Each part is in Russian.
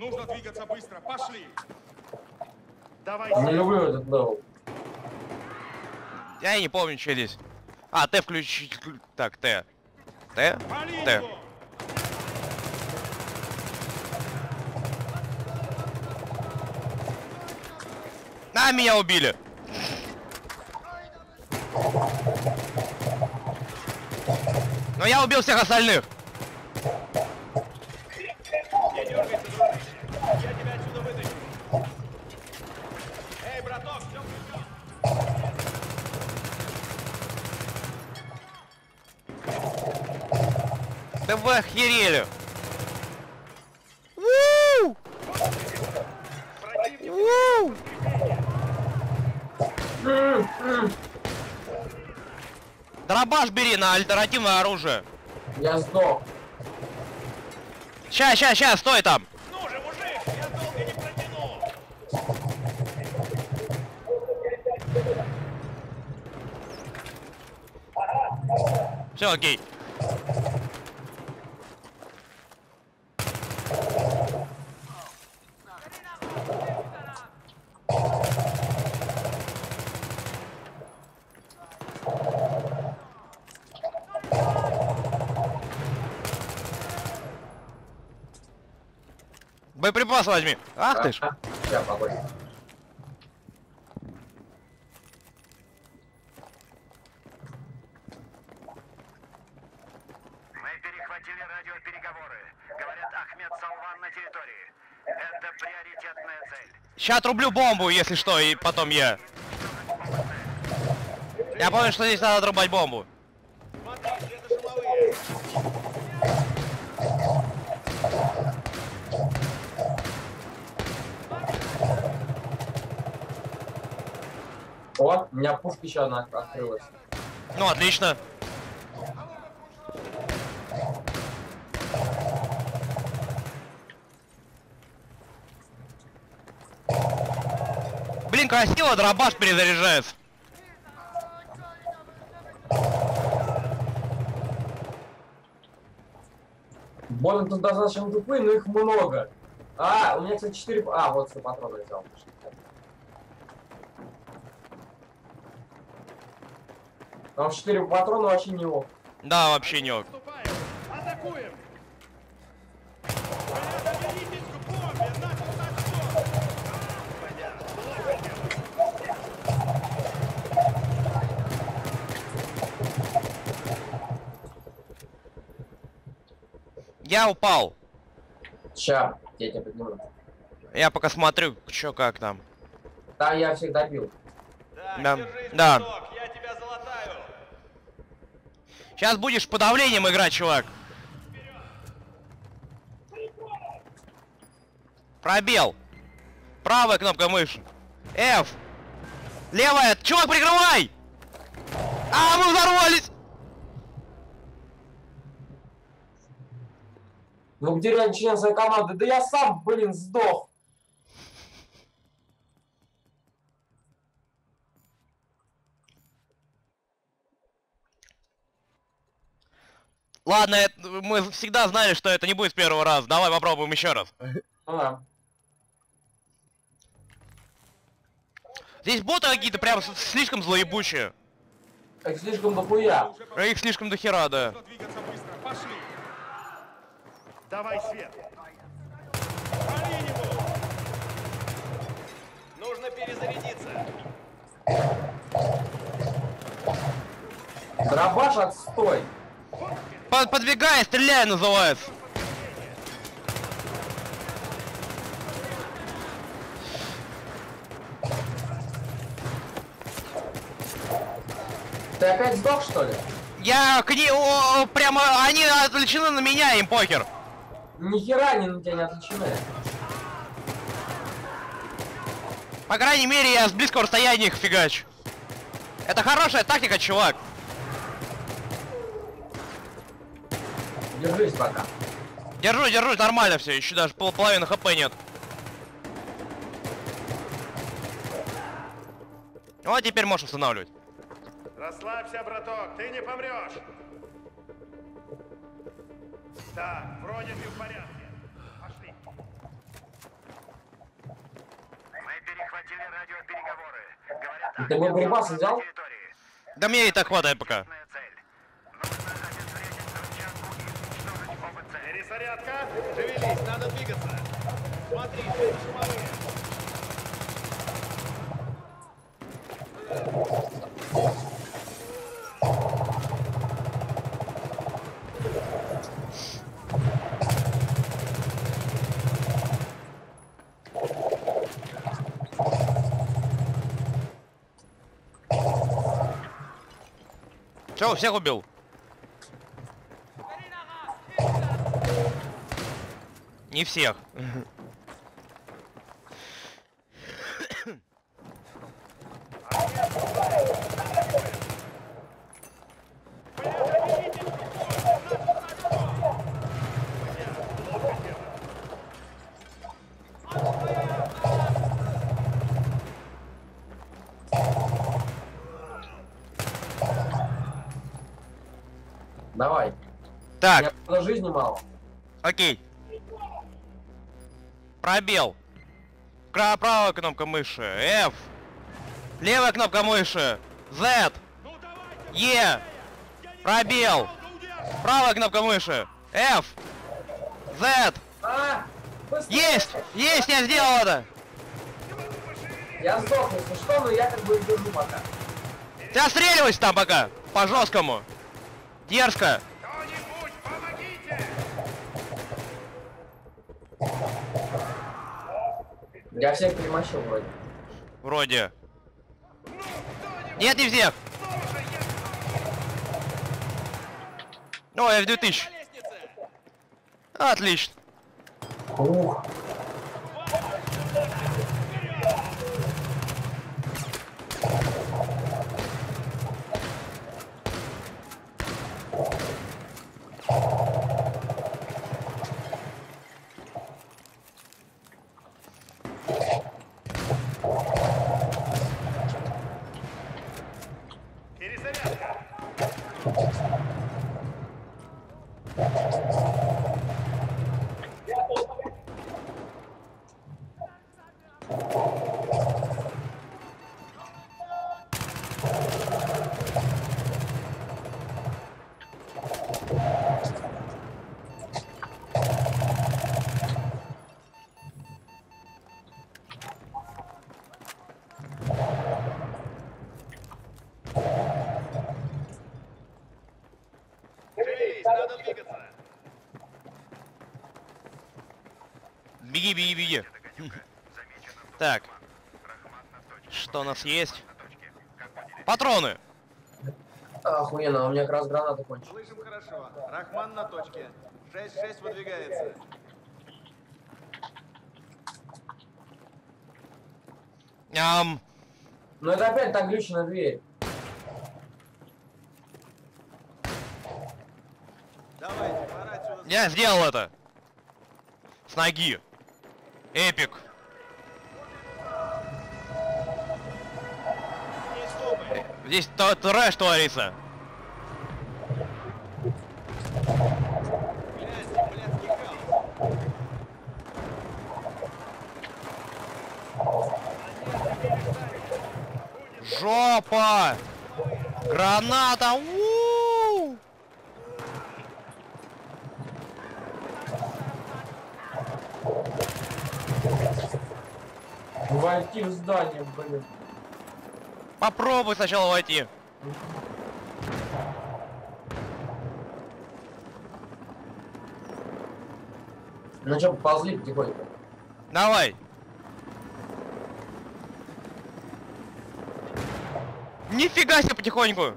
Нужно двигаться быстро. Пошли. Давай. Не люблю этот level. Я и не помню, что здесь. А, Т включить. Так, Т. Т? Т. его. А, меня убили. Но я убил всех остальных. Да вы охерели. Уу! Дробаш бери на альтернативное оружие. Я сдох. Ща, ща, ща, стой там. Ну же, мужик, я долго не протяну. Все, окей. Боеприпас возьми. Ах ты ж. Я перехватили радиопереговоры. Говорят, Ахмед Салван на территории. Это приоритетная цель. Сейчас отрублю бомбу, если что, и потом я. Я помню, что здесь надо отрубать бомбу. Вот, у меня пушка еще одна открылась. Ну, отлично. Блин, красиво, дробаш перезаряжается. Больно тут достаточно тупые, но их много. А, у меня, кстати, 4... А, вот все, патроны взял. Там 4 патрона вообще не ок. Да, вообще не ок. Атакуем. Я упал. Ща, я тебя подниму. Я пока смотрю, чё как там. Да, я всех добил. Да, Да, держись, да. Сейчас будешь подавлением играть, чувак. Пробел. Правая кнопка мыши. F. Левая. Чувак, прикрывай! А, мы взорвались! Ну где член своей команды? Да я сам, блин, сдох. Ладно, это- мы всегда знали, что это не будет с первого раза. Давай попробуем еще раз. А, Здесь боты какие-то прям слишком злоебучие. их слишком дохуя. А Их слишком дохера, да. Давай свет. Нужно перезарядиться. Дробаш отстой. Под- подвигай, стреляй, называется. Ты опять сдох, что ли? Я к ней, о, прямо, они отвлечены на меня, им покер. Нихера они на тебя не отличены. По крайней мере, я с близкого расстояния их фигачу. Это хорошая тактика, чувак. Держись пока. Держусь, держусь, нормально все, еще даже пол половины хп нет. Ну а теперь можешь устанавливать. Расслабься, браток, ты не помрешь. Так, вроде ты в порядке. Пошли. Мы перехватили радиопереговоры. Говорят, ты мой взял? Да мне и так хватает пока. Шевелись, надо двигаться. Смотри, шумовые. Че, всех убил? Не всех. Давай. Так, меня правда, жизни мало. окей. Пробел. Кра- правая кнопка мыши. F. Левая кнопка мыши. Z. E. Пробел. Правая кнопка мыши. F. Z. Есть! Есть, я сделал это! Я сдохну, если что, но я как бы держу пока. Ты отстреливайся там пока! По жесткому! Дерзко! Я всех перемочил вроде. Вроде. Нет, не всех! О, F2000. На лестнице. Отлично. Ух. Беги, беги, беги. Так. Что у нас есть? Патроны. Охуенно, у меня как раз гранаты кончились. Слышим хорошо. Рахман на точке. 6-6 выдвигается. Ам, Но это опять та глючная дверь. Давайте, пора отсюда. я сделал это. С ноги. Эпик. Здесь то- трэш творится. Жопа! Граната! У! Войти в здание, блин. Попробуй сначала войти. Ну что, поползли потихоньку. Давай. Нифига себе потихоньку.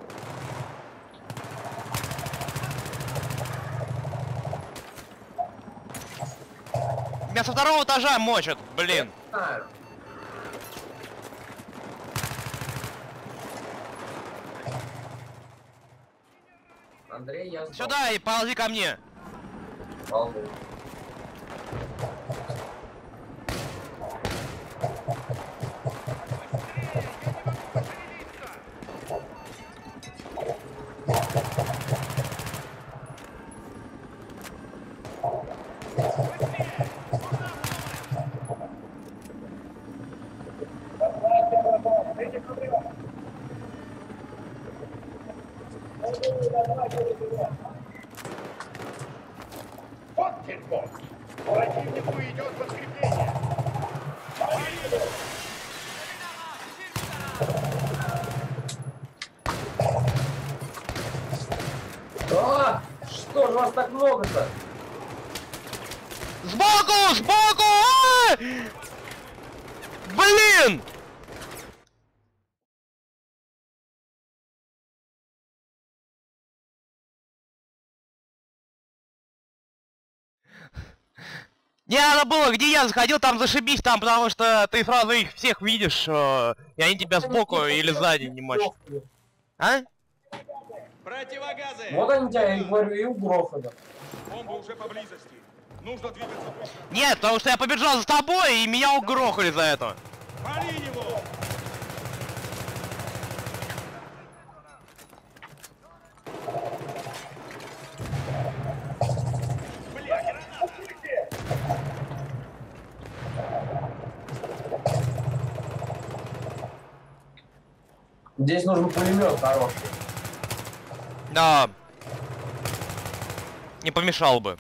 Меня со второго этажа мочат, блин. Знаю. Андрей, я сдох. Сюда и ползи ко мне. Ползу. Не надо было, где я заходил, там зашибись, там, потому что ты сразу их всех видишь, э, и они тебя сбоку или сзади не мочат. А? Противогазы! Вот они тебя, я говорю, и угрохали. Бомба уже поблизости. Нужно двигаться. Нет, потому что я побежал за тобой, и меня угрохали за это. Пали его! Здесь нужен пулемет хороший. Да. Не помешал бы.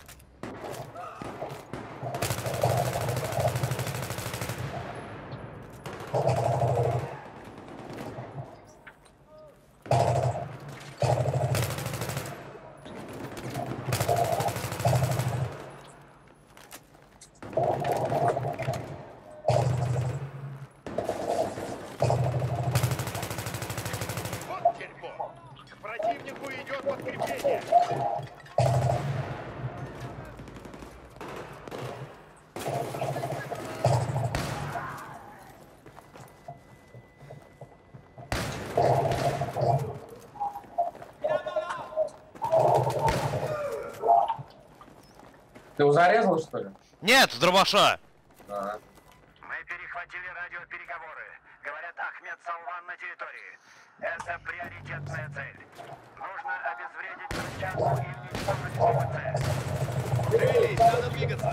Зарезал, что ли? Нет, с дробаша. А. Мы перехватили радиопереговоры. Говорят, Ахмед Салван на территории. Это приоритетная цель. Нужно обезвредить брусчатку и уничтожить цель. Шевелись, надо двигаться!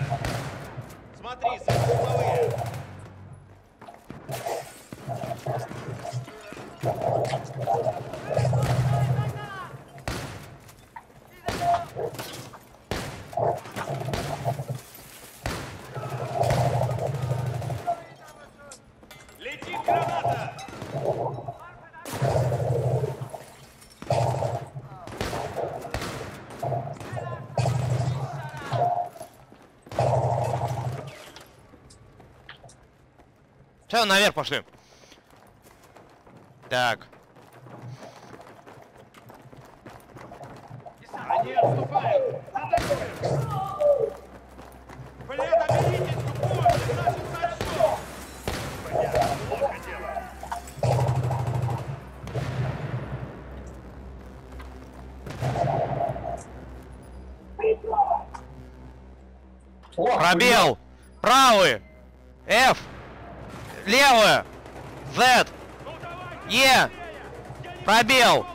Смотри, светошумовые! Летит Все, наверх пошли. Так. Они отступают! Атакуем! Бля, доберитесь, тупой! Значит, начнем! Бля, плохо дело! О, Пробел! Правый! F! Левое! Z! Е! Пробел!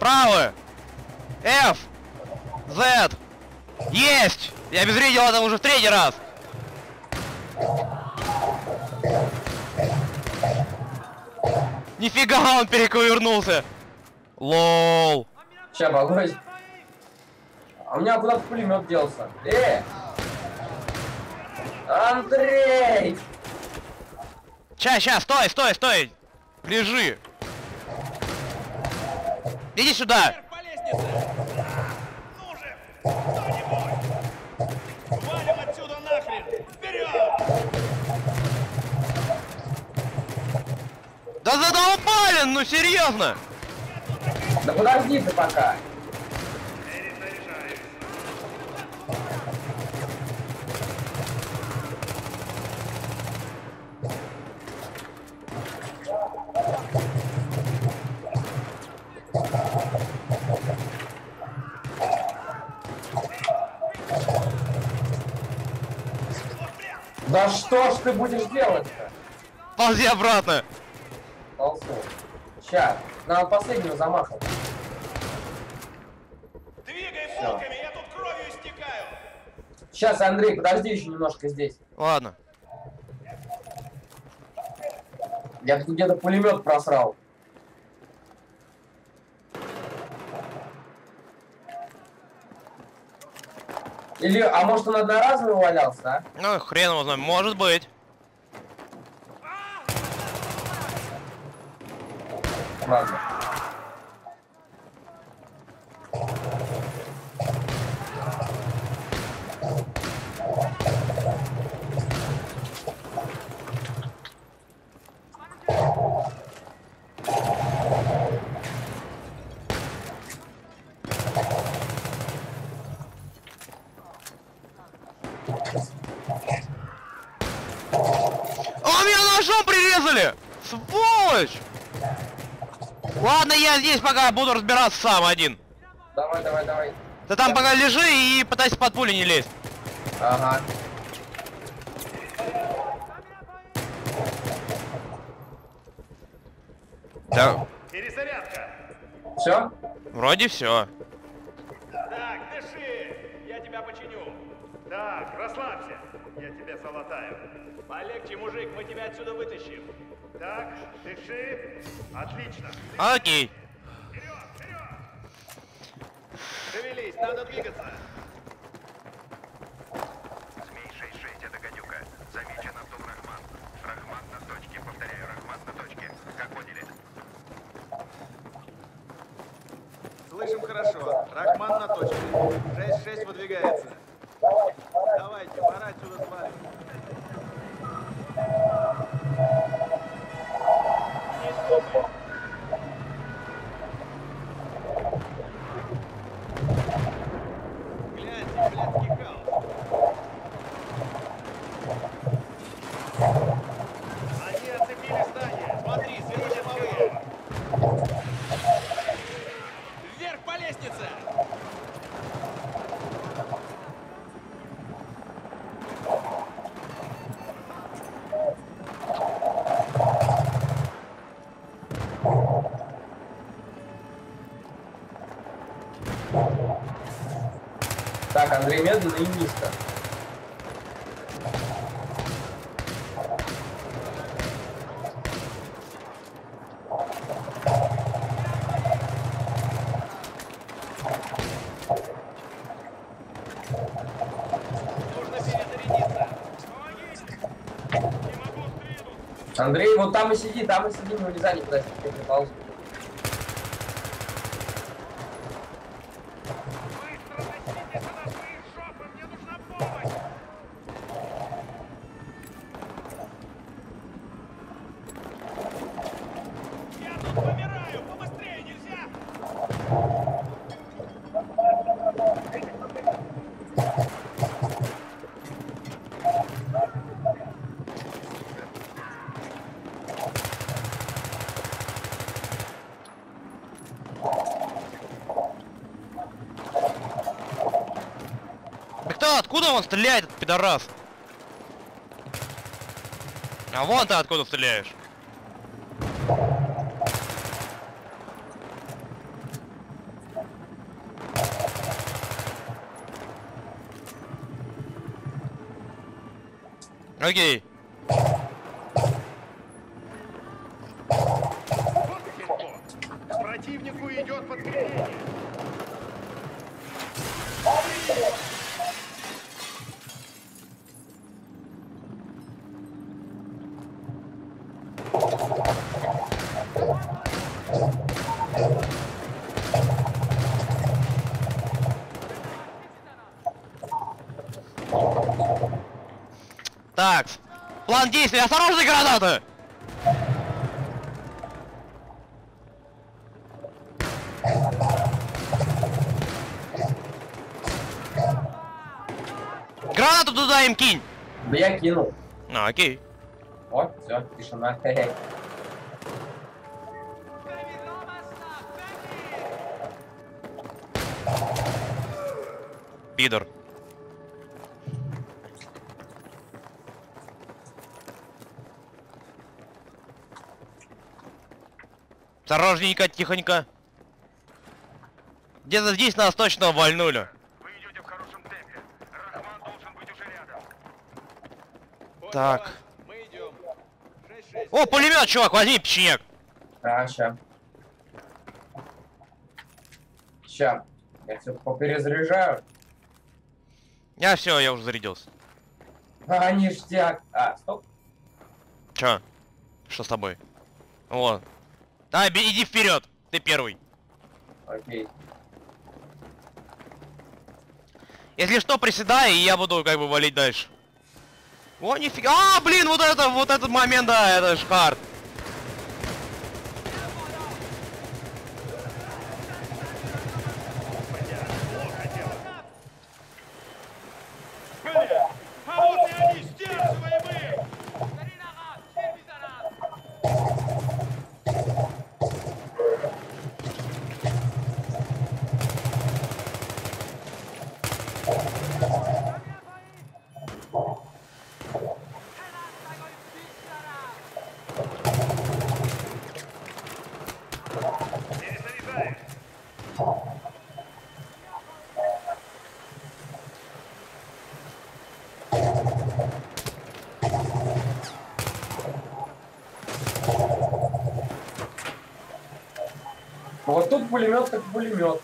Правый! F! Z! Есть! Я обезвредил это уже в третий раз! Нифига он перекувырнулся! Лол! Сейчас, погодь. А у меня куда-то пулемет делся. Э! Андрей! Ща, ща, стой, стой, стой! Лежи! Иди сюда! Ну же! Кто-нибудь! Валим отсюда нахрен! Вперед! Да задолбали, ну серьезно! Да подожди ты пока. Да что ж ты будешь делать-то? Ползи обратно! Ползу. Ща, надо последнего замаха. Двигай Всё. булками, я тут кровью истекаю! Сейчас, Андрей, подожди еще немножко здесь. Ладно. Я тут где-то пулемет просрал. Или, а может он одноразовый валялся, а? Ну, хрен его знает, может быть. Ладно. А, меня ножом прирезали! Сволочь! Ладно, я здесь пока буду разбираться сам один. Давай, давай, давай. Ты там пока лежи и пытайся под пули не лезть. Ага. Да, Перезарядка. Все? вроде все. Так, дыши. Я тебя починю. Так, расслабься. Я тебя залатаю. Полегче, мужик, мы тебя отсюда вытащим. Так, дыши. Отлично. Окей. Шевелись, надо двигаться. Змей 6-6, это гадюка. Замечен Абдул-Рахман. Рахман на точке, повторяю, Рахман на точке. Как поняли? Слышим хорошо. Рахман на точке. 6-6 выдвигается. Давайте, пора отсюда Так, Андрей медленно и низко. Андрей, вот там и сиди, там и сиди, не вылезай никуда, не паузу. Он стреляет, этот пидорас? А вон ты откуда стреляешь. Окей. План действий. Осторожно, гранаты! Гранату туда им кинь! Да я кинул. А, окей. Вот, все, тишина. Пидор. Осторожненько, тихонько. Где-то здесь нас точно вальнули. Вы идете в хорошем темпе. Рахман должен быть уже рядом. Понял Так. Мы идем. 6-6. О, пулемет, чувак, возьми печенек. А, ща. Ща. Я все поперезаряжаю. Я все, я уже зарядился. А, ништяк. А, стоп. Чё? Что с тобой? Вот. А, иди вперед! Ты первый. Окей. Если что, приседай, и я буду как бы валить дальше. О, нифига. А, блин, вот это, вот этот момент, да, это ж хард. Пулемет как пулемет.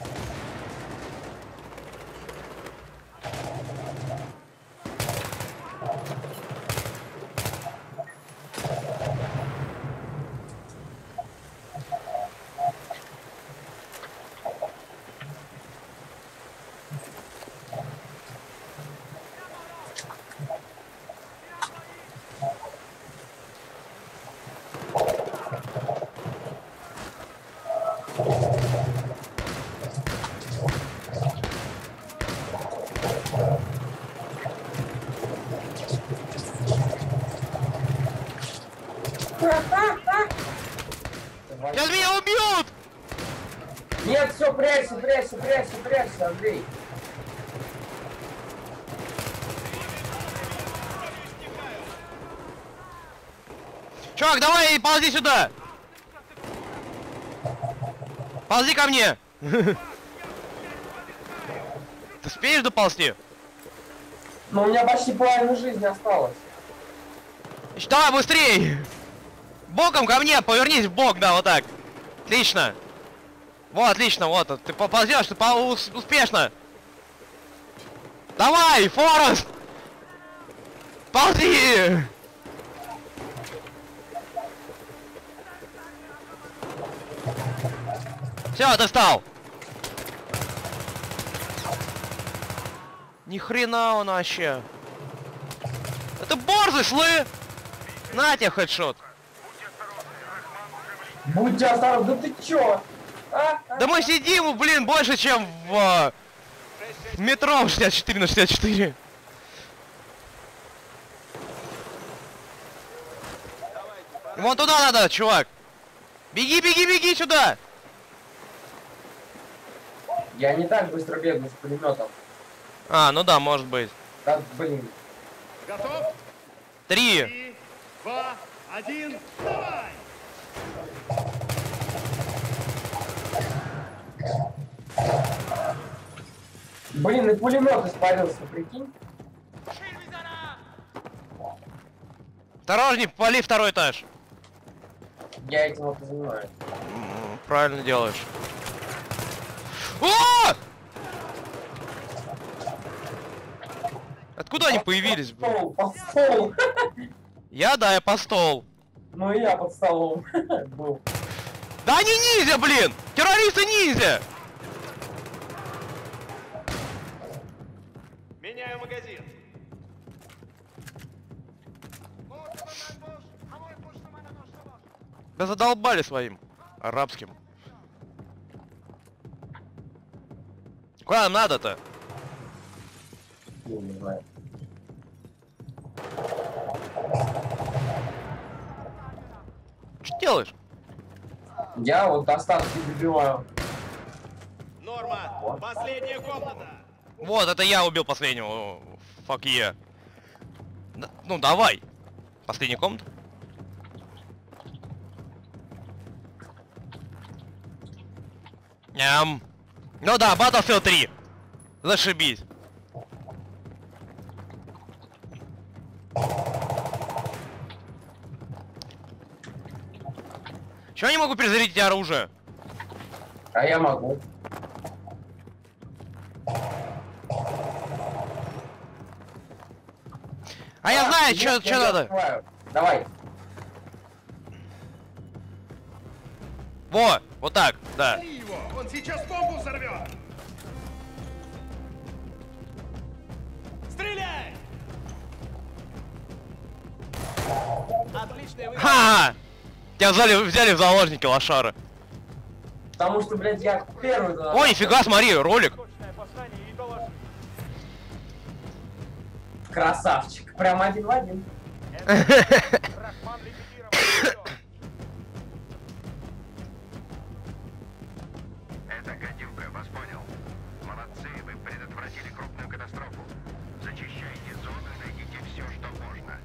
Сейчас меня убьют! Нет, все, прячься, прячься, прячься, прячься, Андрей. Чувак, давай ползи сюда! Ползи ко мне! Ты успеешь доползти? Но у меня почти половина жизни осталось. Давай быстрей! Боком ко мне, повернись в бок, да, вот так. Отлично. Вот, отлично, вот, ты поползешь, ты по- ус- успешно. Давай, Форест! Ползи! Все, ты встал. Ни хрена он вообще. Это борзый, слы! На тебе хедшот. Будьте осторожны, да ты чё? А? Да мы сидим, блин, больше, чем в, а, в метро в 64 на 64. Вон туда надо, чувак. Беги, беги, беги сюда. Я не так быстро бегаю с пулеметом. А, ну да, может быть. Да, блин. Готов? Три. Три, два, один, давай! Блин, и пулемет испарился, прикинь? Осторожней, пали второй этаж. Я этим вот занимаюсь. Правильно делаешь. О! Откуда они появились? блин? Стол, под стол. Я, да, я по стол. Ну и я под столом был. Да они ниндзя, блин! Террористы ниндзя! Меняю магазин. Да задолбали своим арабским. Куда надо-то? Не знаю. Что делаешь? Я вот остатки выбиваю. Норма, Вот. последняя комната. Вот, это я убил последнего. Фак е. Ну, давай. Последний комнат. Ням. Ну да, Battlefield 3. Зашибись. Чего я не могу перезарядить оружие? А я могу. давай, чё, Нет, чё я надо? открываю. Давай. Во, вот так, да. Его! Он сейчас бомбу взорвет! Стреляй! Отличный выход! Ха! Тебя взяли, взяли в заложники, лошары. Потому что, блядь, я первый туда. О, нифига, смотри, ролик. Красавчик. Прям один в один. Рахман ликвидировал. Всё. Это гадюка, вас понял. Молодцы, вы предотвратили крупную катастрофу. Зачищайте зону и найдите все, что можно.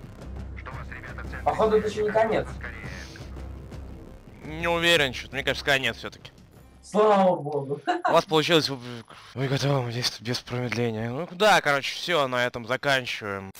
Что у вас, ребята, центр? Походу, это еще не конец. Скорее. Не уверен, что-то, мне кажется, конец все-таки. Слава богу. У вас получилось... Мы готовы действовать без промедления. Ну да, короче, все, на этом заканчиваем.